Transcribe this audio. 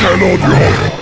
cannot run.